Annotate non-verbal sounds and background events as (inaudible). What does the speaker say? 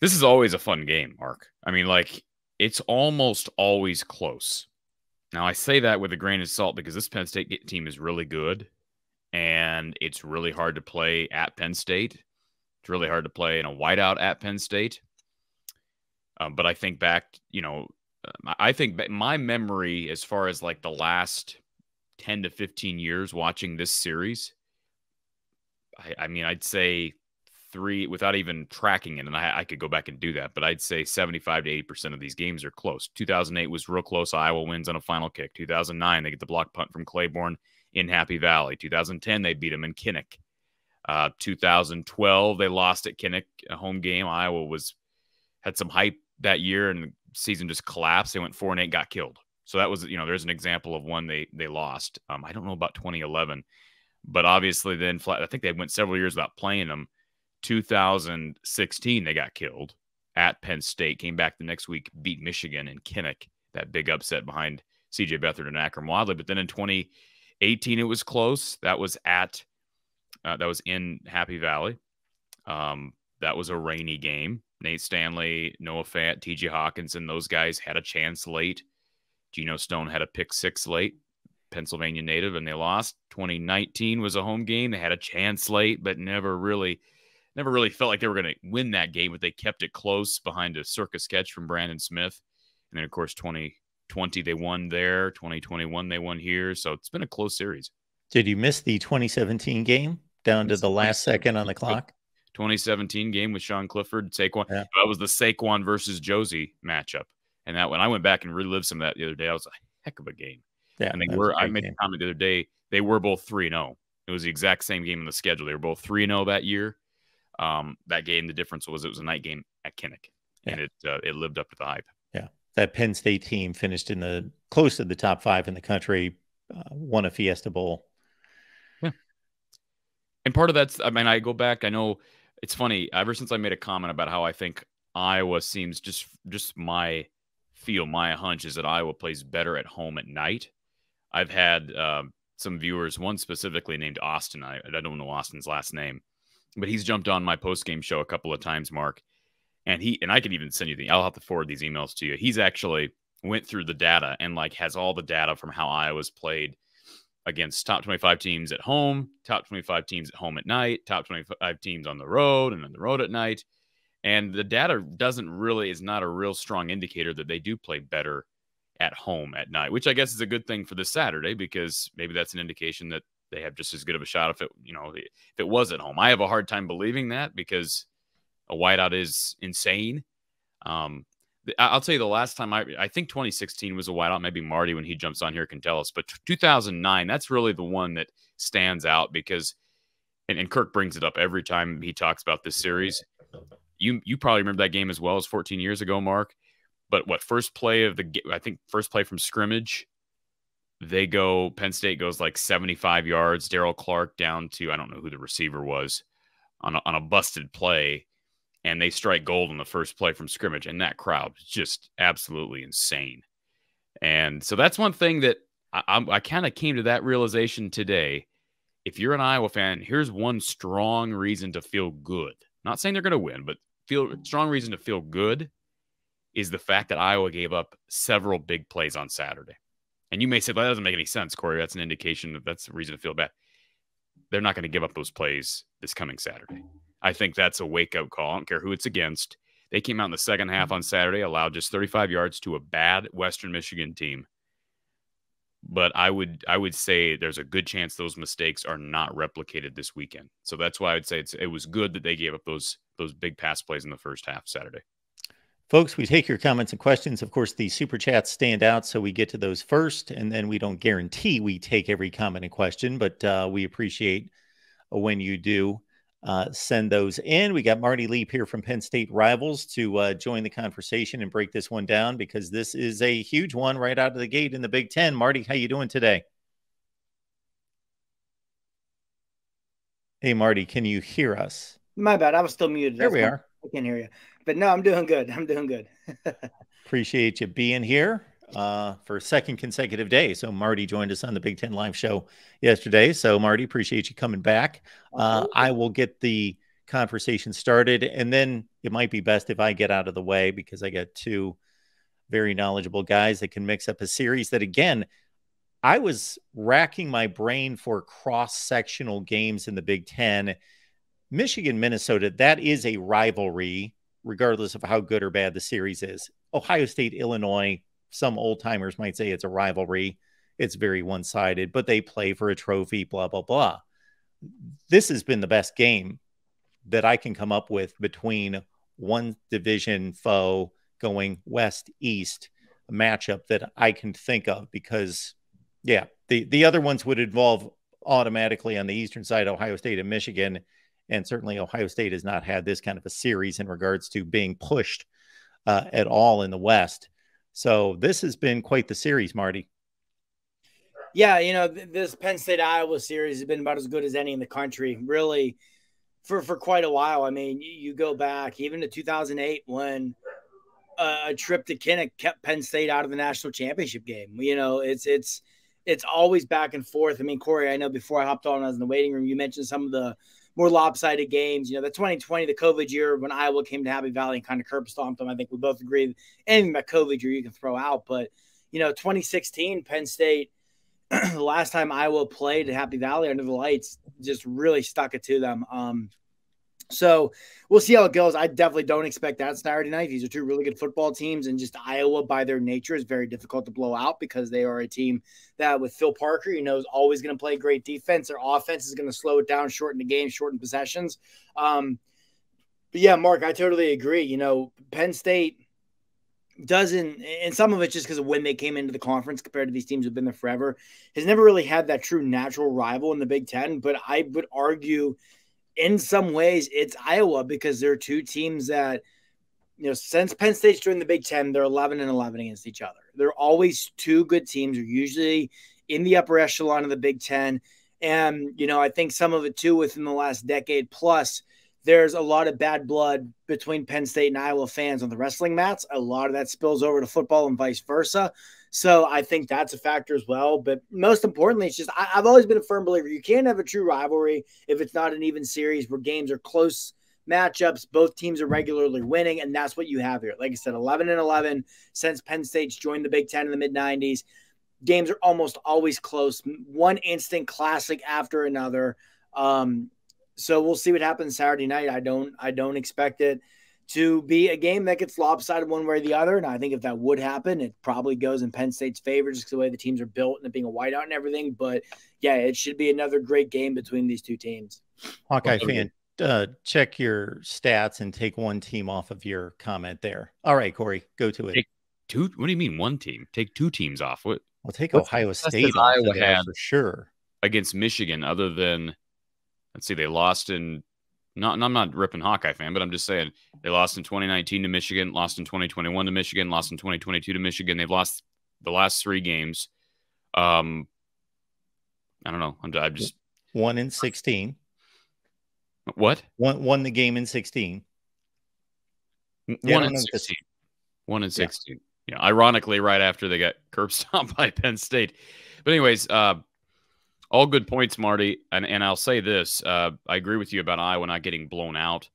This is always a fun game, Mark. I mean, like it's almost always close. Now I say that with a grain of salt because this Penn State team is really good, and it's really hard to play at Penn State. It's really hard to play in a whiteout at Penn State. Um, but I think back, you know, I think my memory as far as like the last 10 to 15 years watching this series, I, I mean, I'd say three without even tracking it. And I, I, could go back and do that, but I'd say 75 to 80% of these games are close. 2008 was real close. Iowa wins on a final kick. 2009, they get the block punt from Clayborn in Happy Valley. 2010, they beat them in Kinnick. Uh, 2012, they lost at Kinnick, a home game. Iowa was had some hype that year, and the season just collapsed. They went four and eight, got killed. So that was, you know, there's an example of one they they lost. Um, I don't know about 2011, but obviously then I think they went several years without playing them. 2016 they got killed at Penn State. Came back the next week, beat Michigan and Kinnick. That big upset behind C.J. Beathard and Akrum Wadley. But then in 2018 it was close. That was at uh, that was in Happy Valley. Um, that was a rainy game. Nate Stanley, Noah Fant, T.J. Hockenson, those guys had a chance late. Geno Stone had a pick six late, Pennsylvania native, and they lost. 2019 was a home game. They had a chance late, but never really, never really felt like they were going to win that game. But they kept it close behind a circus catch from Brandon Smith, and then of course 2020 they won there. 2021 they won here. So it's been a close series. Did you miss the 2017 game down to the last second on the clock? 2017 game with Sean Clifford, Saquon. Yeah. That was the Saquon versus Josey matchup. And that when I went back and relived some of that the other day, I was a heck of a game. Yeah. And they were, I made game. a comment the other day, they were both 3 0. It was the exact same game in the schedule. They were both 3 0 that year. Um, that game, the difference was it was a night game at Kinnick, yeah. and it uh, it lived up to the hype. Yeah. That Penn State team finished in the close to the top five in the country, uh, won a Fiesta Bowl. Yeah. And part of that's, I mean, I go back, I know it's funny, ever since I made a comment about how I think Iowa seems just, just my feel, my hunch is that Iowa plays better at home at night. I've had uh, some viewers, one specifically named Austin. I, I don't know Austin's last name, but he's jumped on my post game show a couple of times, Mark. And he and I can even send you the. I'll have to forward these emails to you. He's actually went through the data and like has all the data from how Iowa's played against top 25 teams at home, top 25 teams at home at night, top 25 teams on the road and on the road at night. And the data doesn't really is not a real strong indicator that they do play better at home at night, which I guess is a good thing for this Saturday because maybe that's an indication that they have just as good of a shot if it, you know, if it was at home. I have a hard time believing that because a whiteout is insane. Um, I'll tell you the last time I I think 2016 was a whiteout. Maybe Marty when he jumps on here can tell us, but 2009 that's really the one that stands out because, and, and Kirk brings it up every time he talks about this series. You you probably remember that game as well as 14 years ago, Mark. But what first play of the I think first play from scrimmage, they go Penn State goes like 75 yards. Daryll Clark down to I don't know who the receiver was on a, on a busted play and they strike gold on the first play from scrimmage, and that crowd is just absolutely insane. And so that's one thing that I, I, I kind of came to that realization today. If you're an Iowa fan, here's one strong reason to feel good. Not saying they're going to win, but feel strong reason to feel good is the fact that Iowa gave up several big plays on Saturday. And you may say well, that doesn't make any sense, Corey. That's an indication that that's a reason to feel bad. They're not going to give up those plays this coming Saturday. I think that's a wake up call. I don't care who it's against. They came out in the second half on Saturday, allowed just 35 yards to a bad Western Michigan team. But I would I would say there's a good chance those mistakes are not replicated this weekend. So that's why I would say it was good that they gave up those those big pass plays in the first half Saturday. Folks, we take your comments and questions. Of course, the super chats stand out, so we get to those first, and then we don't guarantee we take every comment and question, but uh, we appreciate when you do uh, send those in. We got Marty Leap here from Penn State Rivals to uh, join the conversation and break this one down because this is a huge one right out of the gate in the Big Ten. Marty, how you doing today? Hey, Marty, can you hear us? My bad. I was still muted. There That's we are. I can't hear you. But no, I'm doing good. I'm doing good. (laughs) Appreciate you being here uh, for a second consecutive day. So Marty joined us on the Big Ten Live show yesterday. So Marty, appreciate you coming back. Uh, I will get the conversation started. And then it might be best if I get out of the way because I got two very knowledgeable guys that can mix up a series that, again, I was racking my brain for cross sectional games in the Big Ten. Michigan, Minnesota, that is a rivalry, regardless of how good or bad the series is. Ohio State, Illinois, some old timers might say it's a rivalry. It's very one sided, but they play for a trophy, blah, blah, blah. This has been the best game that I can come up with between one division foe going west east matchup that I can think of because yeah, the the other ones would involve automatically on the eastern side Ohio State and Michigan and certainly Ohio State has not had this kind of a series in regards to being pushed uh, at all in the West. So this has been quite the series, Marty. Yeah, you know this Penn State Iowa series has been about as good as any in the country. Really, for for quite a while. I mean, you, you go back even to 2008 when uh, a trip to Kinnick kept Penn State out of the national championship game. You know, it's it's it's always back and forth. I mean, Corey, I know before I hopped on, I was in the waiting room. You mentioned some of the more lopsided games. You know, the 2020, the COVID year when Iowa came to Happy Valley and kind of curb stomped them. I think we both agree anything about COVID year you can throw out. But, you know, 2016, Penn State, (clears throat) the last time Iowa played at Happy Valley under the lights, just really stuck it to them. Um, so we'll see how it goes. I definitely don't expect that Saturday night. These are two really good football teams, and just Iowa, by their nature, is very difficult to blow out because they are a team that, with Phil Parker, you know, is always going to play great defense. Their offense is going to slow it down, shorten the game, shorten possessions. Um, but yeah, Mark, I totally agree. You know, Penn State doesn't, and some of it's just because of when they came into the conference compared to these teams who've been there forever, has never really had that true natural rival in the Big Ten. But I would argue in some ways it's Iowa because they're two teams that you know since Penn State's joined the Big Ten, they're 11 and 11 against each other. They're always two good teams. Are usually in the upper echelon of the Big Ten, and you know I think some of it too within the last decade plus. There's a lot of bad blood between Penn State and Iowa fans on the wrestling mats. A lot of that spills over to football and vice versa. So I think that's a factor as well. But most importantly, it's just I, have always been a firm believer you can't have a true rivalry if it's not an even series where games are close matchups. Both teams are regularly winning, and that's what you have here. Like I said, 11 and 11 since Penn State's joined the Big Ten in the mid 90s. Games are almost always close, one instant classic after another. Um, so we'll see what happens Saturday night. I don't, I don't expect it to be a game that gets lopsided one way or the other. And I think if that would happen, it probably goes in Penn State's favor just the way the teams are built and it being a whiteout and everything. But yeah, it should be another great game between these two teams. Hawkeye fan, uh, check your stats and take one team off of your comment there. All right, Corey, go to it. Take two. What do you mean one team? Take two teams off. What? We'll take Ohio State Iowa had for sure against Michigan. Other than let's see, they lost in not, I'm not ripping Hawkeye fan, but I'm just saying they lost in 2019 to Michigan, lost in 2021 to Michigan, lost in 2022 to Michigan. They've lost the last three games. Um, I don't know. I'm, I'm just one in 16. What? One won the game in 16. Yeah, one in 16. One in 16. Yeah. yeah. Ironically, right after they got (laughs) curb stomped by Penn State. But anyways, uh, all good points, Marty. And and I'll say this: uh, I agree with you about Iowa not getting blown out.